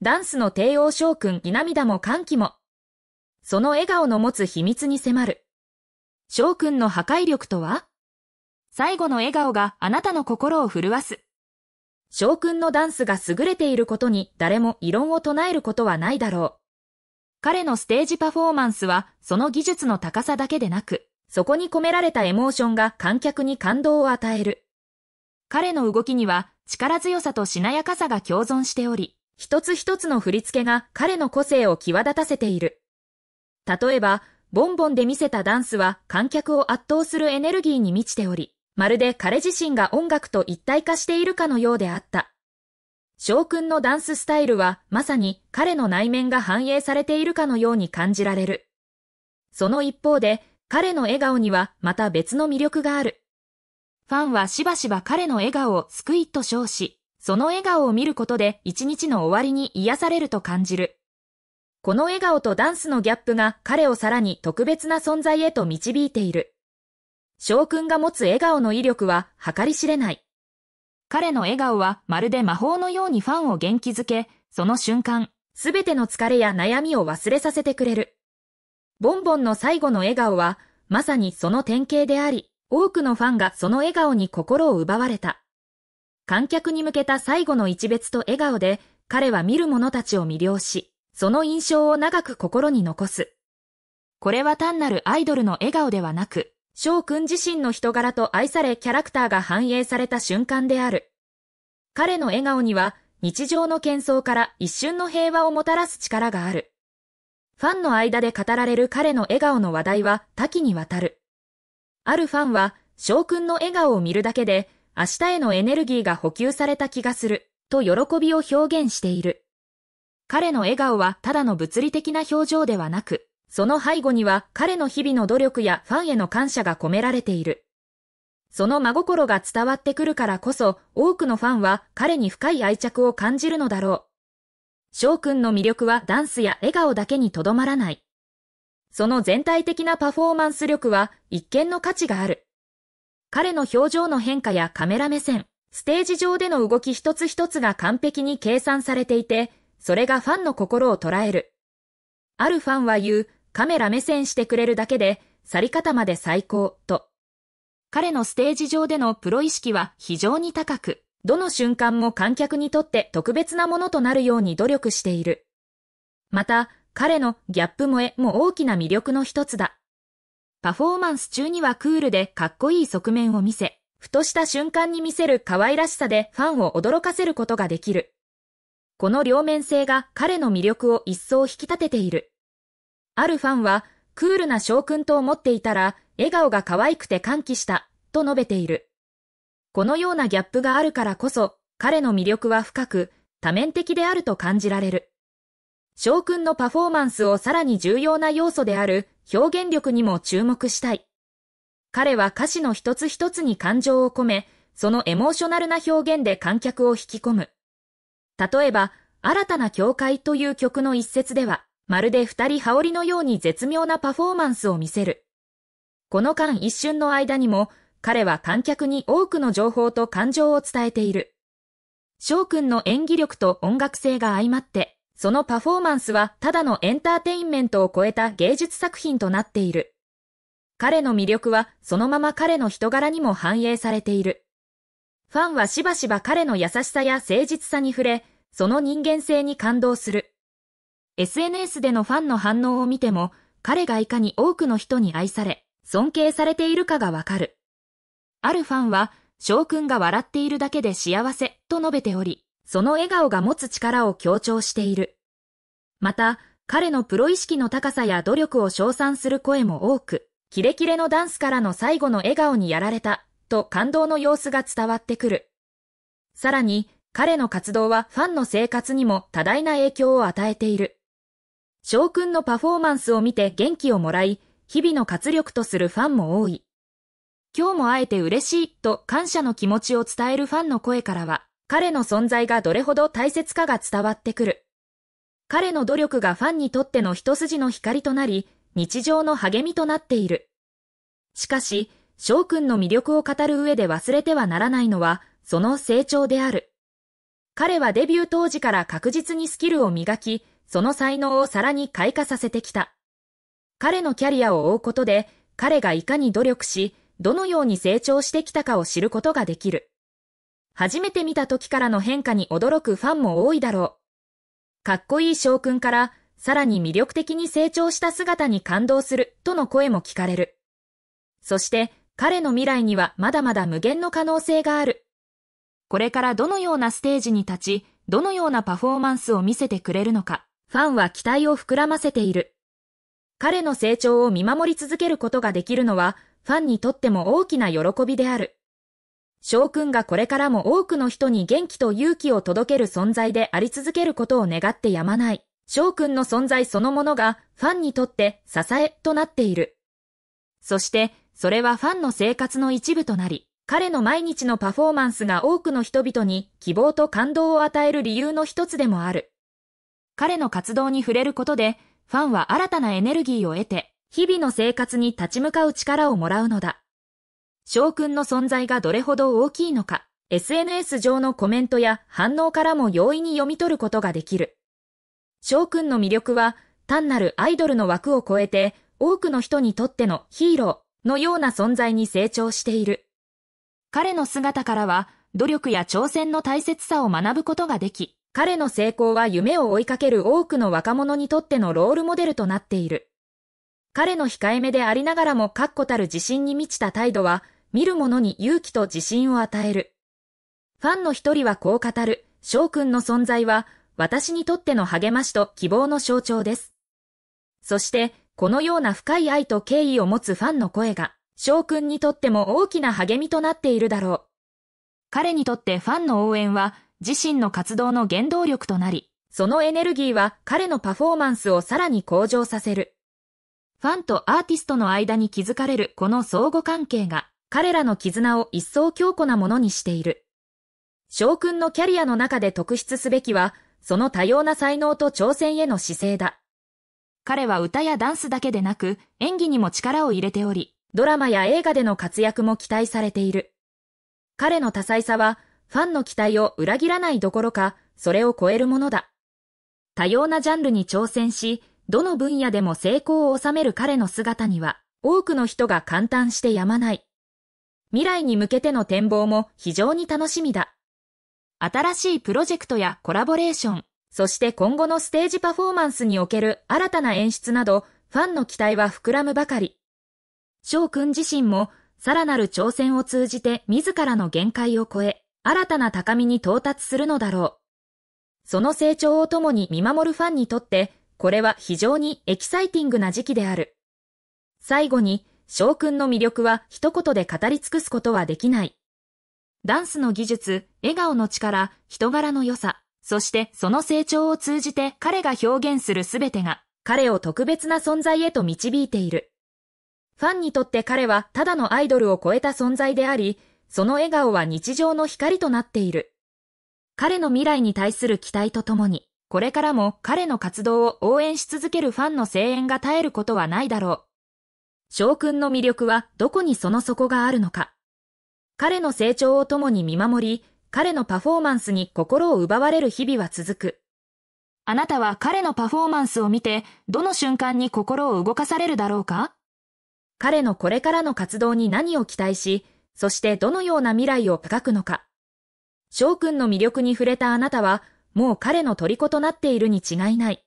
ダンスの帝王将軍に涙も歓喜も。その笑顔の持つ秘密に迫る。将軍の破壊力とは？最後の笑顔があなたの心を震わす。将軍のダンスが優れていることに誰も異論を唱えることはないだろう。彼のステージパフォーマンスはその技術の高さだけでなく、そこに込められたエモーションが観客に感動を与える。彼の動きには力強さとしなやかさが共存しており、一つ一つの振り付けが彼の個性を際立たせている。例えば、ボンボンで見せたダンスは観客を圧倒するエネルギーに満ちており、まるで彼自身が音楽と一体化しているかのようであった。将軍のダンススタイルはまさに彼の内面が反映されているかのように感じられる。その一方で、彼の笑顔にはまた別の魅力がある。ファンはしばしば彼の笑顔を救いと称し、その笑顔を見ることで一日の終わりに癒されると感じる。この笑顔とダンスのギャップが彼をさらに特別な存在へと導いている。将軍が持つ笑顔の威力は計り知れない。彼の笑顔はまるで魔法のようにファンを元気づけ、その瞬間、すべての疲れや悩みを忘れさせてくれる。ボンボンの最後の笑顔は、まさにその典型であり、多くのファンがその笑顔に心を奪われた。観客に向けた最後の一別と笑顔で、彼は見る者たちを魅了し、その印象を長く心に残す。これは単なるアイドルの笑顔ではなく、翔くん自身の人柄と愛されキャラクターが反映された瞬間である。彼の笑顔には、日常の喧騒から一瞬の平和をもたらす力がある。ファンの間で語られる彼の笑顔の話題は多岐にわたる。あるファンは、翔くんの笑顔を見るだけで、明日へのエネルギーが補給された気がする、と喜びを表現している。彼の笑顔はただの物理的な表情ではなく、その背後には彼の日々の努力やファンへの感謝が込められている。その真心が伝わってくるからこそ、多くのファンは彼に深い愛着を感じるのだろう。翔くんの魅力はダンスや笑顔だけにとどまらない。その全体的なパフォーマンス力は一見の価値がある。彼の表情の変化やカメラ目線、ステージ上での動き一つ一つが完璧に計算されていて、それがファンの心を捉える。あるファンは言う、カメラ目線してくれるだけで、去り方まで最高、と。彼のステージ上でのプロ意識は非常に高く、どの瞬間も観客にとって特別なものとなるように努力している。また、彼のギャップ萌えも大きな魅力の一つだ。パフォーマンス中にはクールでかっこいい側面を見せ、ふとした瞬間に見せる可愛らしさでファンを驚かせることができる。この両面性が彼の魅力を一層引き立てている。あるファンは、クールな将軍と思っていたら、笑顔が可愛くて歓喜した、と述べている。このようなギャップがあるからこそ、彼の魅力は深く、多面的であると感じられる。将軍のパフォーマンスをさらに重要な要素である表現力にも注目したい。彼は歌詞の一つ一つに感情を込め、そのエモーショナルな表現で観客を引き込む。例えば、新たな教会という曲の一節では、まるで二人羽織のように絶妙なパフォーマンスを見せる。この間一瞬の間にも、彼は観客に多くの情報と感情を伝えている。翔くんの演技力と音楽性が相まって、そのパフォーマンスはただのエンターテインメントを超えた芸術作品となっている。彼の魅力はそのまま彼の人柄にも反映されている。ファンはしばしば彼の優しさや誠実さに触れ、その人間性に感動する。SNS でのファンの反応を見ても、彼がいかに多くの人に愛され、尊敬されているかがわかる。あるファンは、将軍が笑っているだけで幸せと述べており、その笑顔が持つ力を強調している。また、彼のプロ意識の高さや努力を称賛する声も多く、キレキレのダンスからの最後の笑顔にやられた、と感動の様子が伝わってくる。さらに、彼の活動はファンの生活にも多大な影響を与えている。将軍のパフォーマンスを見て元気をもらい、日々の活力とするファンも多い。今日も会えて嬉しいと感謝の気持ちを伝えるファンの声からは、彼の存在がどれほど大切かが伝わってくる。彼の努力がファンにとっての一筋の光となり、日常の励みとなっている。しかし、翔くんの魅力を語る上で忘れてはならないのは、その成長である。彼はデビュー当時から確実にスキルを磨き、その才能をさらに開花させてきた。彼のキャリアを追うことで、彼がいかに努力し、どのように成長してきたかを知ることができる。初めて見た時からの変化に驚くファンも多いだろう。かっこいい将軍から、さらに魅力的に成長した姿に感動するとの声も聞かれる。そして彼の未来にはまだまだ無限の可能性がある。これからどのようなステージに立ち、どのようなパフォーマンスを見せてくれるのか、ファンは期待を膨らませている。彼の成長を見守り続けることができるのは、ファンにとっても大きな喜びである。将軍がこれからも多くの人に元気と勇気を届ける存在であり続けることを願ってやまない。翔くんの存在そのものがファンにとって支えとなっている。そして、それはファンの生活の一部となり、彼の毎日のパフォーマンスが多くの人々に希望と感動を与える理由の一つでもある。彼の活動に触れることで、ファンは新たなエネルギーを得て、日々の生活に立ち向かう力をもらうのだ。将軍の存在がどれほど大きいのか、SNS 上のコメントや反応からも容易に読み取ることができる。翔くんの魅力は単なるアイドルの枠を超えて多くの人にとってのヒーローのような存在に成長している。彼の姿からは努力や挑戦の大切さを学ぶことができ、彼の成功は夢を追いかける多くの若者にとってのロールモデルとなっている。彼の控えめでありながらも確固たる自信に満ちた態度は、見る者に勇気と自信を与える。ファンの一人はこう語る、翔くんの存在は私にとっての励ましと希望の象徴です。そして、このような深い愛と敬意を持つファンの声が、翔くんにとっても大きな励みとなっているだろう。彼にとってファンの応援は、自身の活動の原動力となり、そのエネルギーは彼のパフォーマンスをさらに向上させる。ファンとアーティストの間に築かれるこの相互関係が、彼らの絆を一層強固なものにしている。翔くんのキャリアの中で特筆すべきは、その多様な才能と挑戦への姿勢だ。彼は歌やダンスだけでなく演技にも力を入れており、ドラマや映画での活躍も期待されている。彼の多彩さはファンの期待を裏切らないどころか、それを超えるものだ。多様なジャンルに挑戦し、どの分野でも成功を収める彼の姿には、多くの人が感嘆してやまない。未来に向けての展望も非常に楽しみだ。新しいプロジェクトやコラボレーション、そして今後のステージパフォーマンスにおける新たな演出など、ファンの期待は膨らむばかり。翔くん自身も、さらなる挑戦を通じて自らの限界を超え、新たな高みに到達するのだろう。その成長をともに見守るファンにとって、これは非常にエキサイティングな時期である。最後に、翔くんの魅力は一言で語り尽くすことはできない。ダンスの技術、笑顔の力、人柄の良さ、そしてその成長を通じて彼が表現するすべてが、彼を特別な存在へと導いている。ファンにとって彼はただのアイドルを超えた存在であり、その笑顔は日常の光となっている。彼の未来に対する期待とともに、これからも彼の活動を応援し続けるファンの声援が絶えることはないだろう。翔くんの魅力はどこにその底があるのか。彼の成長を共に見守り、彼のパフォーマンスに心を奪われる日々は続く。あなたは彼のパフォーマンスを見て、どの瞬間に心を動かされるだろうか？彼のこれからの活動に何を期待し、そしてどのような未来を描くのか。翔くんの魅力に触れたあなたは、もう彼の虜となっているに違いない。